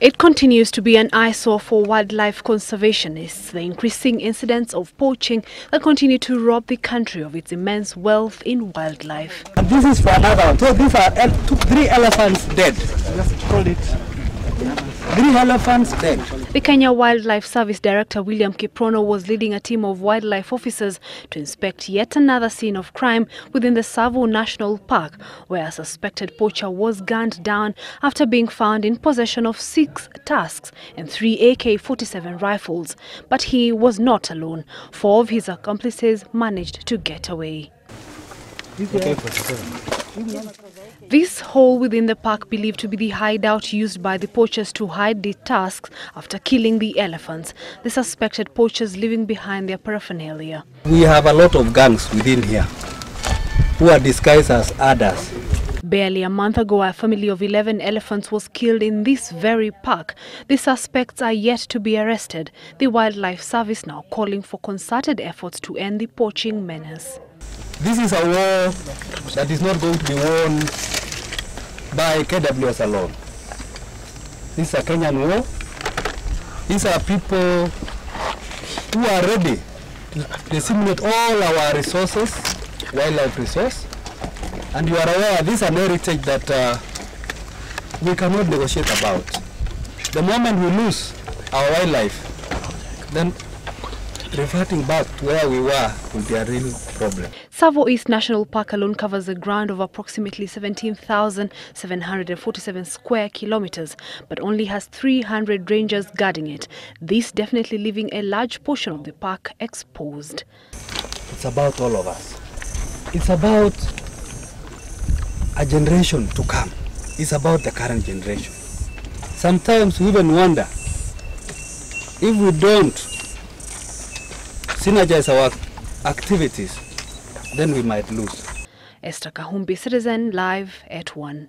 It continues to be an eyesore for wildlife conservationists, the increasing incidents of poaching that continue to rob the country of its immense wealth in wildlife. And this is for another one. So these are el- two, three elephants dead. Let's call it. The Kenya Wildlife Service Director William Kiprono was leading a team of wildlife officers to inspect yet another scene of crime within the Savo National Park, where a suspected poacher was gunned down after being found in possession of six tusks and three AK 47 rifles. But he was not alone. Four of his accomplices managed to get away. This hole within the park believed to be the hideout used by the poachers to hide the tusks after killing the elephants. The suspected poachers leaving behind their paraphernalia. We have a lot of gangs within here who are disguised as others. Barely a month ago, a family of 11 elephants was killed in this very park. The suspects are yet to be arrested. The Wildlife Service now calling for concerted efforts to end the poaching menace. This is a war that is not going to be won by KWS alone. This is a Kenyan war. These are people who are ready to disseminate all our resources, wildlife resource. And you are aware this is an heritage that uh, we cannot negotiate about. The moment we lose our wildlife, then reverting back to where we were will be a real problem. Tsavo East National Park alone covers a ground of approximately 17,747 square kilometers, but only has 300 rangers guarding it. This definitely leaving a large portion of the park exposed. It's about all of us. It's about a generation to come. It's about the current generation. Sometimes we even wonder if we don't synergize our activities, then we might lose. Esther Kahumbi, Citizen Live at 1.